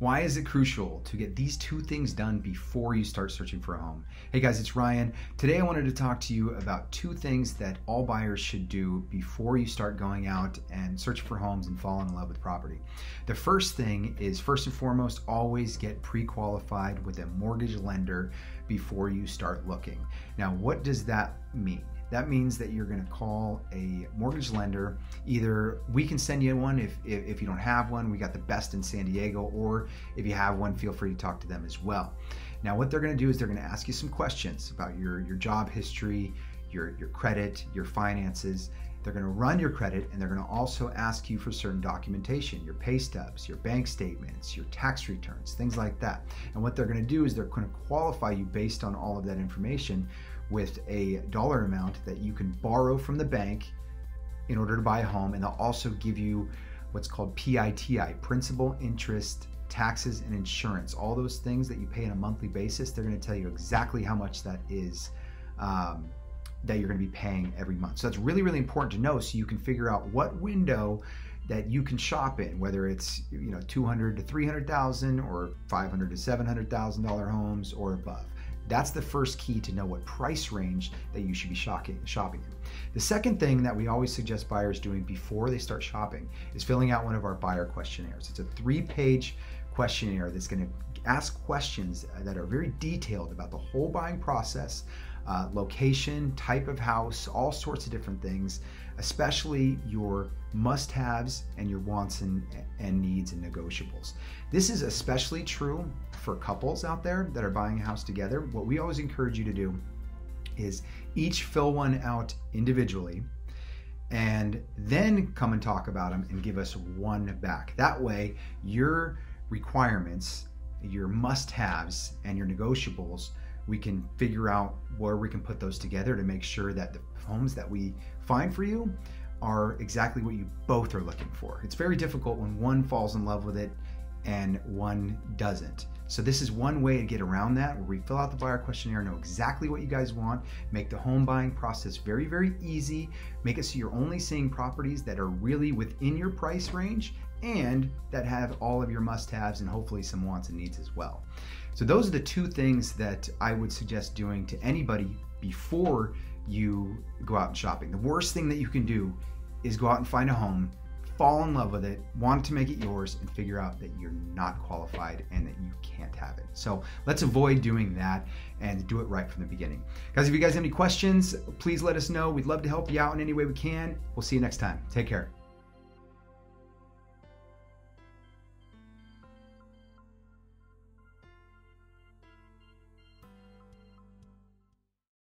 Why is it crucial to get these two things done before you start searching for a home? Hey guys, it's Ryan. Today I wanted to talk to you about two things that all buyers should do before you start going out and search for homes and fall in love with property. The first thing is first and foremost, always get pre-qualified with a mortgage lender before you start looking. Now, what does that mean? That means that you're going to call a mortgage lender. Either we can send you one if, if, if, you don't have one, we got the best in San Diego, or if you have one, feel free to talk to them as well. Now, what they're going to do is they're going to ask you some questions about your, your job history, your, your credit, your finances. They're going to run your credit and they're going to also ask you for certain documentation, your pay stubs, your bank statements, your tax returns, things like that. And what they're going to do is they're going to qualify you based on all of that information with a dollar amount that you can borrow from the bank in order to buy a home. And they'll also give you what's called PITI, principal, interest, taxes, and insurance. All those things that you pay on a monthly basis, they're going to tell you exactly how much that is. Um, that you're going to be paying every month. So that's really, really important to know so you can figure out what window that you can shop in, whether it's you know 200 to 300,000 or 500 to 700,000 dollar homes or above. That's the first key to know what price range that you should be shopping, in. The second thing that we always suggest buyers doing before they start shopping is filling out one of our buyer questionnaires. It's a three page questionnaire that's going to ask questions that are very detailed about the whole buying process, uh, location, type of house, all sorts of different things, especially your must haves and your wants and, and needs and negotiables. This is especially true for couples out there that are buying a house together. What we always encourage you to do is each fill one out individually and then come and talk about them and give us one back. That way, your requirements, your must haves, and your negotiables, we can figure out where we can put those together to make sure that the homes that we find for you are exactly what you both are looking for. It's very difficult when one falls in love with it and one doesn't. So this is one way to get around that where we fill out the buyer questionnaire, know exactly what you guys want, make the home buying process very, very easy, make it so you're only seeing properties that are really within your price range and that have all of your must-haves and hopefully some wants and needs as well. So those are the two things that I would suggest doing to anybody before you go out and shopping. The worst thing that you can do is go out and find a home, fall in love with it, want to make it yours, and figure out that you're not qualified and that you can't have it. So let's avoid doing that and do it right from the beginning. Guys, if you guys have any questions, please let us know. We'd love to help you out in any way we can. We'll see you next time. Take care.